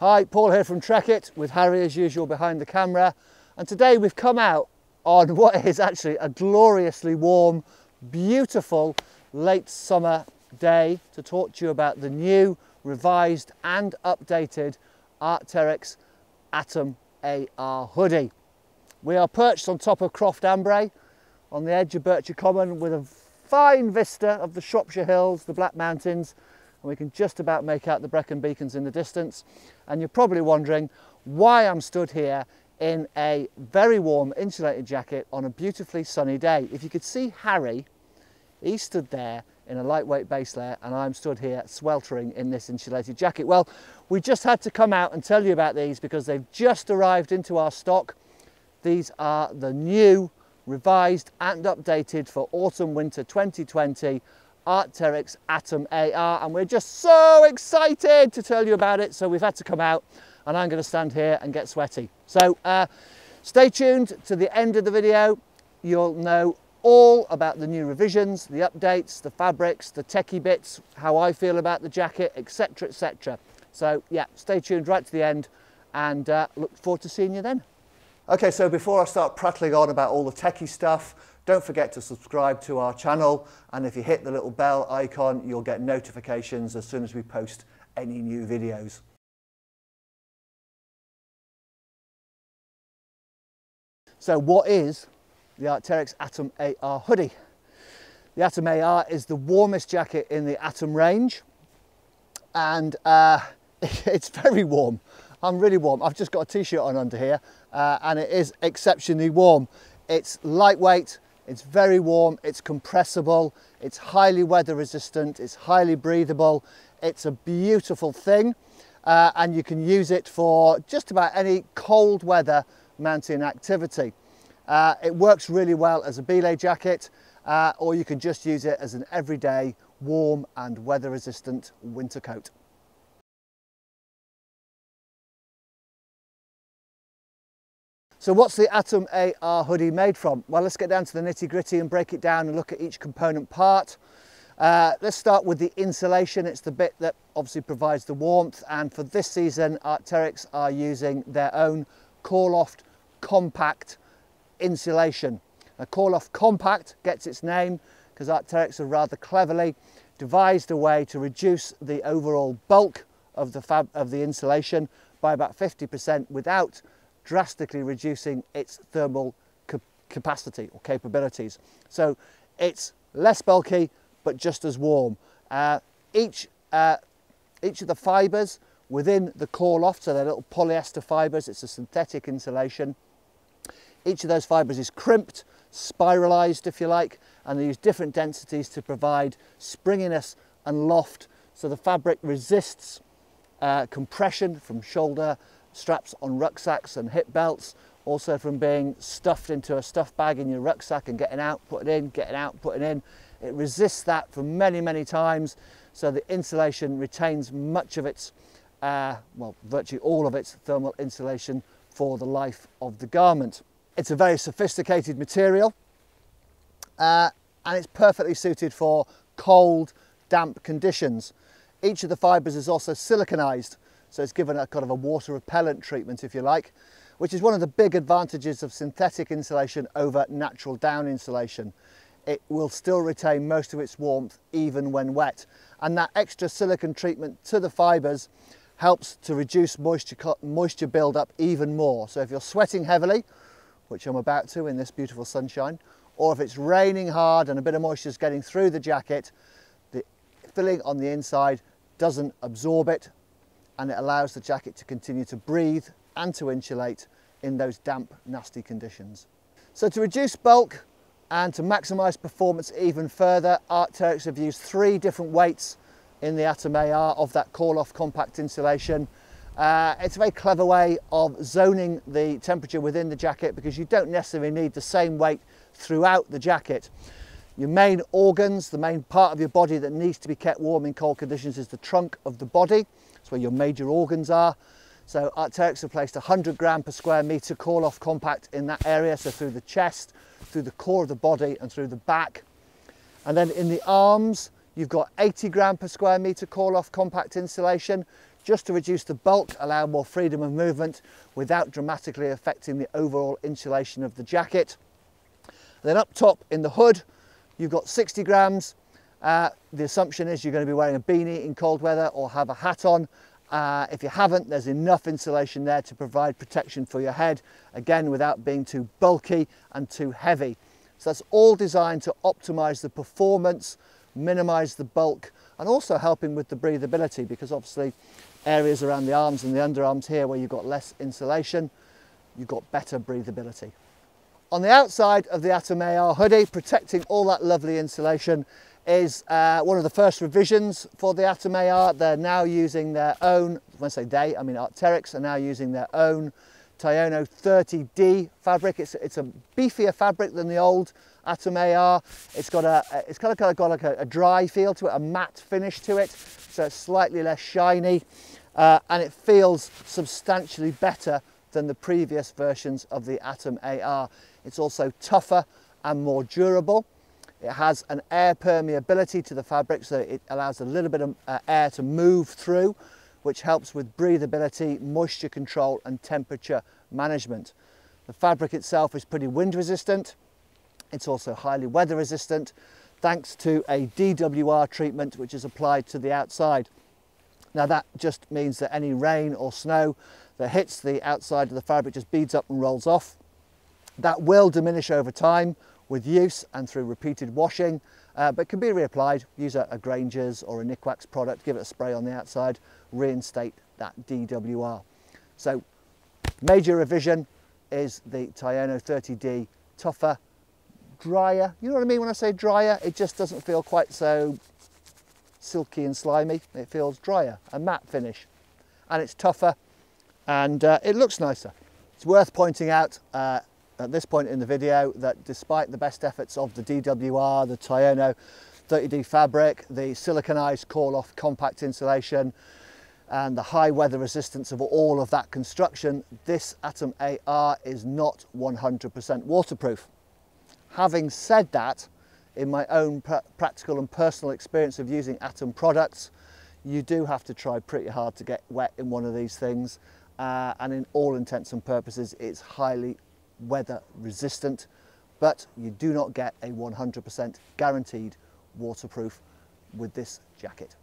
Hi, Paul here from Trekitt with Harry as usual behind the camera. And today we've come out on what is actually a gloriously warm, beautiful late summer day to talk to you about the new, revised and updated Arc'teryx Atom AR hoodie. We are perched on top of Croft Ambrey on the edge of Bircher Common with a fine vista of the Shropshire Hills, the Black Mountains, and we can just about make out the Brecon Beacons in the distance. And you're probably wondering why I'm stood here in a very warm insulated jacket on a beautifully sunny day. If you could see Harry, he stood there in a lightweight base layer and I'm stood here sweltering in this insulated jacket. Well, we just had to come out and tell you about these because they've just arrived into our stock. These are the new, revised and updated for autumn winter 2020 Arc'teryx Atom AR and we're just so excited to tell you about it so we've had to come out and I'm going to stand here and get sweaty. So uh, stay tuned to the end of the video. You'll know all about the new revisions, the updates, the fabrics, the techie bits, how I feel about the jacket, etc, etc. So yeah, stay tuned right to the end and uh, look forward to seeing you then. Okay, so before I start prattling on about all the techie stuff, don't forget to subscribe to our channel and if you hit the little bell icon you'll get notifications as soon as we post any new videos. So what is the Arc'teryx Atom AR hoodie? The Atom AR is the warmest jacket in the Atom range and uh, it's very warm. I'm really warm. I've just got a t-shirt on under here uh, and it is exceptionally warm. It's lightweight, it's very warm, it's compressible, it's highly weather resistant, it's highly breathable, it's a beautiful thing uh, and you can use it for just about any cold weather mountain activity. Uh, it works really well as a belay jacket uh, or you can just use it as an everyday warm and weather resistant winter coat. So what's the Atom AR hoodie made from? Well, let's get down to the nitty gritty and break it down and look at each component part. Uh, let's start with the insulation. It's the bit that obviously provides the warmth. And for this season, Arc'teryx are using their own Coreloft Compact insulation. A Coreloft Compact gets its name because Arc'teryx have rather cleverly devised a way to reduce the overall bulk of the, fab of the insulation by about 50% without drastically reducing its thermal capacity or capabilities. So it's less bulky, but just as warm. Uh, each, uh, each of the fibres within the Coreloft, so they're little polyester fibres, it's a synthetic insulation. Each of those fibres is crimped, spiralised if you like, and they use different densities to provide springiness and loft so the fabric resists uh, compression from shoulder straps on rucksacks and hip belts, also from being stuffed into a stuff bag in your rucksack and getting out, putting in, getting out, putting in. It resists that for many, many times, so the insulation retains much of its, uh, well, virtually all of its thermal insulation for the life of the garment. It's a very sophisticated material, uh, and it's perfectly suited for cold, damp conditions. Each of the fibres is also siliconized, so it's given a kind of a water repellent treatment, if you like, which is one of the big advantages of synthetic insulation over natural down insulation. It will still retain most of its warmth even when wet. And that extra silicon treatment to the fibres helps to reduce moisture, moisture build-up even more. So if you're sweating heavily, which I'm about to in this beautiful sunshine, or if it's raining hard and a bit of moisture is getting through the jacket, the filling on the inside doesn't absorb it and it allows the jacket to continue to breathe and to insulate in those damp, nasty conditions. So to reduce bulk and to maximise performance even further, Arc'teryx have used three different weights in the Atom AR of that Coreloft compact insulation. Uh, it's a very clever way of zoning the temperature within the jacket because you don't necessarily need the same weight throughout the jacket. Your main organs, the main part of your body that needs to be kept warm in cold conditions is the trunk of the body. It's where your major organs are. So Arc'teryx have placed 100 gram per square meter Coreloft compact in that area, so through the chest, through the core of the body and through the back. And then in the arms, you've got 80 gram per square meter Coreloft compact insulation, just to reduce the bulk, allow more freedom of movement without dramatically affecting the overall insulation of the jacket. Then up top in the hood, you've got 60 grams. Uh, the assumption is you're going to be wearing a beanie in cold weather or have a hat on. Uh, if you haven't, there's enough insulation there to provide protection for your head, again, without being too bulky and too heavy. So that's all designed to optimize the performance, minimize the bulk, and also helping with the breathability because obviously areas around the arms and the underarms here where you've got less insulation, you've got better breathability. On the outside of the Atom AR hoodie, protecting all that lovely insulation is uh, one of the first revisions for the Atom AR. They're now using their own, when I say they, I mean Arc'teryx are now using their own Tyono 30D fabric. It's, it's a beefier fabric than the old Atom AR. It's got a, it's kind of, kind of got like a, a, dry feel to it, a matte finish to it, so it's slightly less shiny, uh, and it feels substantially better than the previous versions of the Atom AR. It's also tougher and more durable. It has an air permeability to the fabric, so it allows a little bit of uh, air to move through, which helps with breathability, moisture control and temperature management. The fabric itself is pretty wind resistant. It's also highly weather resistant, thanks to a DWR treatment which is applied to the outside. Now that just means that any rain or snow that hits the outside of the fabric just beads up and rolls off. That will diminish over time with use and through repeated washing, uh, but can be reapplied. Use a, a Granger's or a Nikwax product, give it a spray on the outside, reinstate that DWR. So major revision is the Tyono 30D tougher, drier. You know what I mean when I say drier? It just doesn't feel quite so silky and slimy. It feels drier, a matte finish. And it's tougher and uh, it looks nicer. It's worth pointing out uh, at this point in the video that despite the best efforts of the DWR, the Tyono 30D fabric, the siliconized Coreloft compact insulation, and the high weather resistance of all of that construction, this Atom AR is not 100% waterproof. Having said that, in my own pr practical and personal experience of using Atom products, you do have to try pretty hard to get wet in one of these things. Uh, and in all intents and purposes, it's highly weather resistant, but you do not get a 100% guaranteed waterproof with this jacket.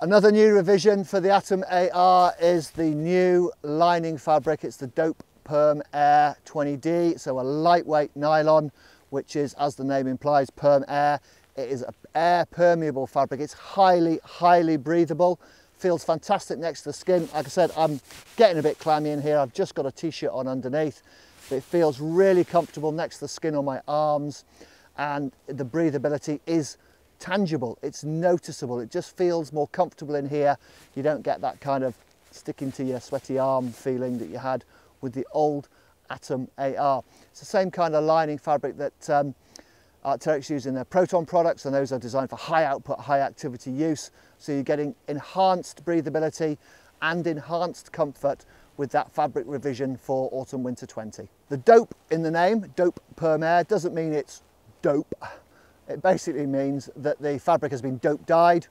Another new revision for the Atom AR is the new lining fabric. It's the Dope Perm Air 20D, so a lightweight nylon, which is, as the name implies, perm air. It is an air permeable fabric. It's highly, highly breathable. Feels fantastic next to the skin. Like I said, I'm getting a bit clammy in here. I've just got a t-shirt on underneath. It feels really comfortable next to the skin on my arms and the breathability is tangible, it's noticeable, it just feels more comfortable in here. You don't get that kind of sticking to your sweaty arm feeling that you had with the old Atom AR. It's the same kind of lining fabric that um, Arc'teryx use in their Proton products and those are designed for high output, high activity use. So you're getting enhanced breathability and enhanced comfort with that fabric revision for autumn winter 20. The dope in the name, dope perm air, doesn't mean it's dope. It basically means that the fabric has been dope dyed.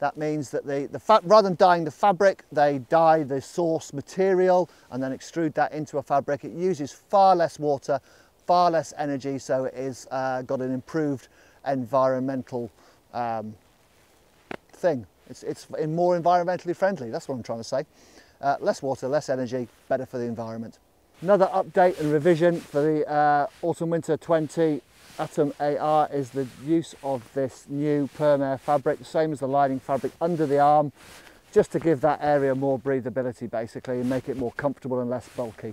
That means that the, the rather than dyeing the fabric, they dye the source material and then extrude that into a fabric. It uses far less water, far less energy, so it is uh, got an improved environmental um, thing. It's, it's more environmentally friendly, that's what I'm trying to say. Uh, less water, less energy, better for the environment. Another update and revision for the uh, autumn winter 20 Atom AR is the use of this new Permair fabric, the same as the lining fabric under the arm, just to give that area more breathability basically and make it more comfortable and less bulky.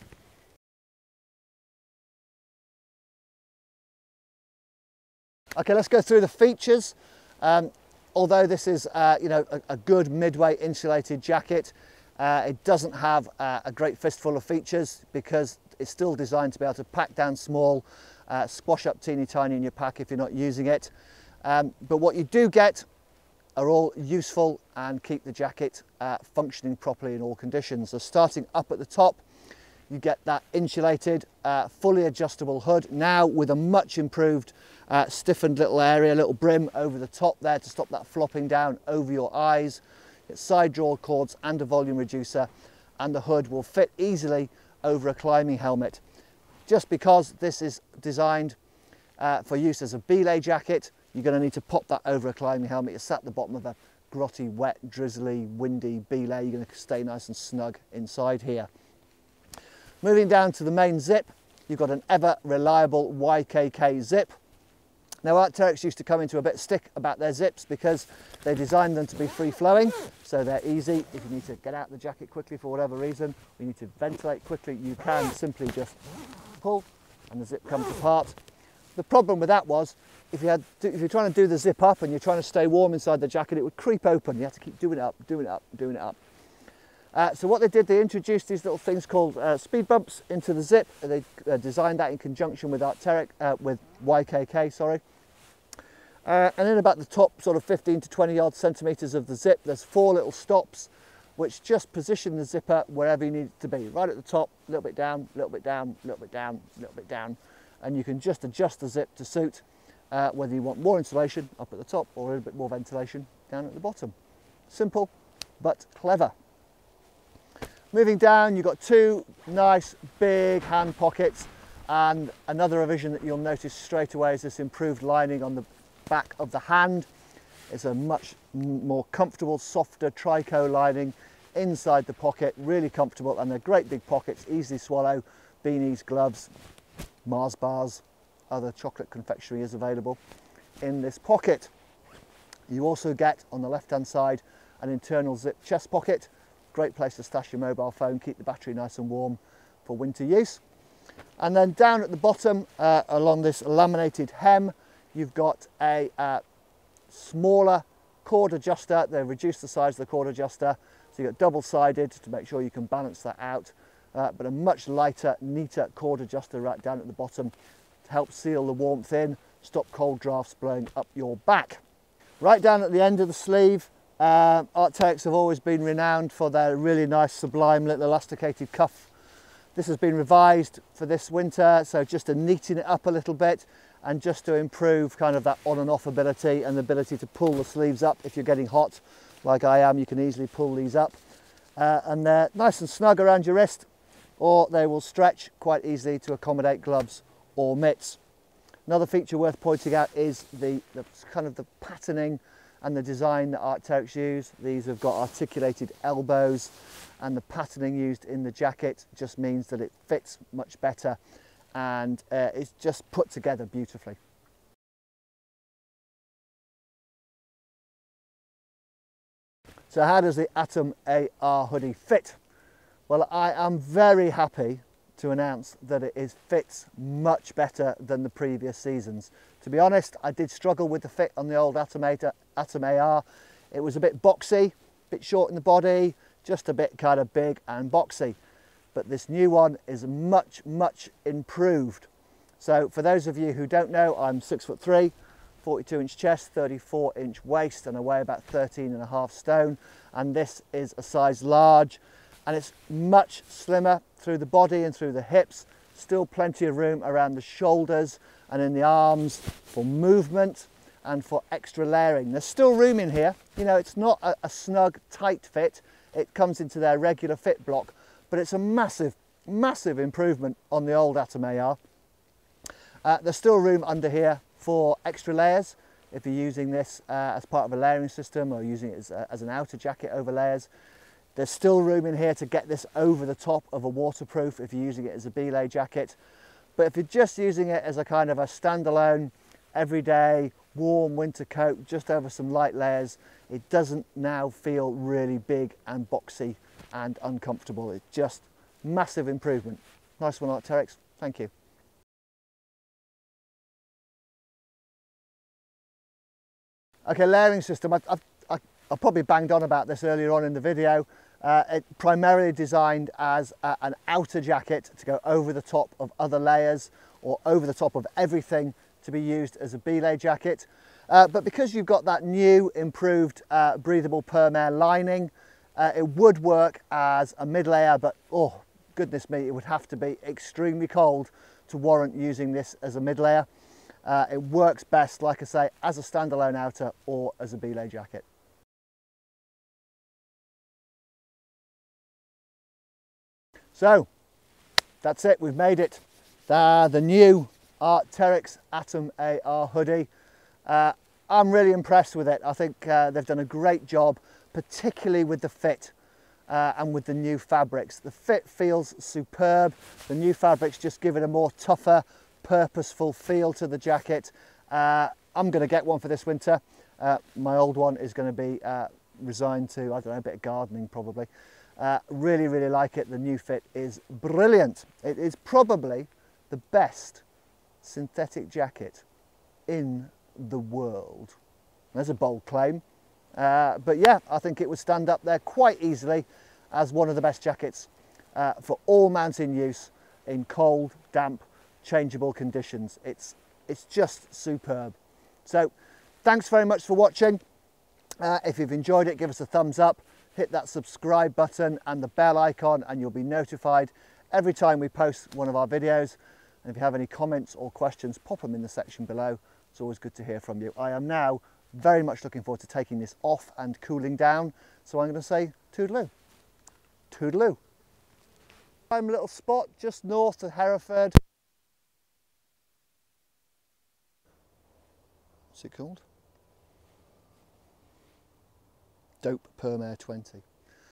Okay, let's go through the features. Um, although this is, uh, you know, a, a good midway insulated jacket, uh, it doesn't have uh, a great fistful of features because it's still designed to be able to pack down small, uh, squash up teeny tiny in your pack if you're not using it. Um, but what you do get are all useful and keep the jacket uh, functioning properly in all conditions. So starting up at the top, you get that insulated, uh, fully adjustable hood, now with a much improved uh, stiffened little area, little brim over the top there to stop that flopping down over your eyes. It's side draw cords and a volume reducer and the hood will fit easily over a climbing helmet. Just because this is designed uh, for use as a belay jacket, you're going to need to pop that over a climbing helmet. Sat at the bottom of a grotty, wet, drizzly, windy belay. You're going to stay nice and snug inside here. Moving down to the main zip, you've got an ever reliable YKK zip. Now Arc'teryx used to come into a bit stick about their zips because they designed them to be free flowing, so they're easy. If you need to get out the jacket quickly for whatever reason, you need to ventilate quickly, you can simply just pull and the zip comes apart. The problem with that was if, you had if you're trying to do the zip up and you're trying to stay warm inside the jacket, it would creep open. You have to keep doing it up, doing it up, doing it up. Uh, so what they did, they introduced these little things called uh, speed bumps into the zip. They uh, designed that in conjunction with Arc'teryx, uh, with YKK, sorry. Uh, and in about the top sort of 15 to 20 odd centimetres of the zip, there's four little stops which just position the zipper wherever you need it to be. Right at the top, a little bit down, a little bit down, a little bit down, a little bit down. And you can just adjust the zip to suit uh, whether you want more insulation up at the top or a little bit more ventilation down at the bottom. Simple, but clever. Moving down, you've got two nice big hand pockets and another revision that you'll notice straight away is this improved lining on the back of the hand. It's a much more comfortable, softer tricot lining inside the pocket, really comfortable and they're great big pockets, easily swallow, beanies, gloves, Mars bars, other chocolate confectionery is available in this pocket. You also get on the left hand side an internal zip chest pocket Great place to stash your mobile phone, keep the battery nice and warm for winter use. And then down at the bottom, uh, along this laminated hem, you've got a uh, smaller cord adjuster. They've reduced the size of the cord adjuster, so you've got double-sided to make sure you can balance that out, uh, but a much lighter, neater cord adjuster right down at the bottom to help seal the warmth in, stop cold drafts blowing up your back. Right down at the end of the sleeve, uh, have always been renowned for their really nice sublime little elasticated cuff. This has been revised for this winter, so just to neaten it up a little bit and just to improve kind of that on and off ability and the ability to pull the sleeves up if you're getting hot like I am you can easily pull these up uh, and they're nice and snug around your wrist or they will stretch quite easily to accommodate gloves or mitts. Another feature worth pointing out is the, the kind of the patterning and the design that Arc'teryx use. These have got articulated elbows and the patterning used in the jacket just means that it fits much better and uh, it's just put together beautifully. So how does the Atom AR hoodie fit? Well, I am very happy to announce that it is fits much better than the previous seasons. To be honest, I did struggle with the fit on the old Atom, Atom AR. It was a bit boxy, a bit short in the body, just a bit kind of big and boxy. But this new one is much, much improved. So for those of you who don't know, I'm six foot three, 42 inch chest, 34 inch waist, and I weigh about 13 and a half stone. And this is a size large and it's much slimmer through the body and through the hips. Still plenty of room around the shoulders and in the arms for movement and for extra layering. There's still room in here. You know, it's not a, a snug, tight fit. It comes into their regular fit block, but it's a massive, massive improvement on the old Atom AR. Uh, there's still room under here for extra layers if you're using this uh, as part of a layering system or using it as, as an outer jacket over layers. There's still room in here to get this over the top of a waterproof if you're using it as a belay jacket. But if you're just using it as a kind of a standalone, everyday, warm winter coat, just over some light layers, it doesn't now feel really big and boxy and uncomfortable. It's just massive improvement. Nice one, Arc'teryx. Thank you. Okay, layering system. I've, I've, I've probably banged on about this earlier on in the video. Uh, primarily designed as a, an outer jacket to go over the top of other layers or over the top of everything to be used as a belay jacket. Uh, but because you've got that new improved uh, breathable permair lining, uh, it would work as a mid layer, but oh goodness me, it would have to be extremely cold to warrant using this as a mid layer. Uh, it works best, like I say, as a standalone outer or as a belay jacket. So that's it, we've made it. The, new Arc'teryx Atom AR hoodie. Uh, I'm really impressed with it. I think uh, they've done a great job, particularly with the fit uh, and with the new fabrics. The fit feels superb. The new fabrics just give it a more tougher, purposeful feel to the jacket. Uh, I'm going to get one for this winter. Uh, my old one is going to be uh, resigned to, I don't know, a bit of gardening probably. Uh, really, really like it. The new fit is brilliant. It is probably the best synthetic jacket in the world. There's a bold claim. Uh, but yeah, I think it would stand up there quite easily as one of the best jackets uh, for all mountain use in cold, damp, changeable conditions. It's, it's just superb. So thanks very much for watching. Uh, if you've enjoyed it, give us a thumbs up, hit that subscribe button and the bell icon and you'll be notified every time we post one of our videos. And if you have any comments or questions, pop them in the section below. It's always good to hear from you. I am now very much looking forward to taking this off and cooling down. So I'm going to say toodaloo. Toodaloo. I'm a little spot just north of Hereford. What's it called? Dope Permair 20.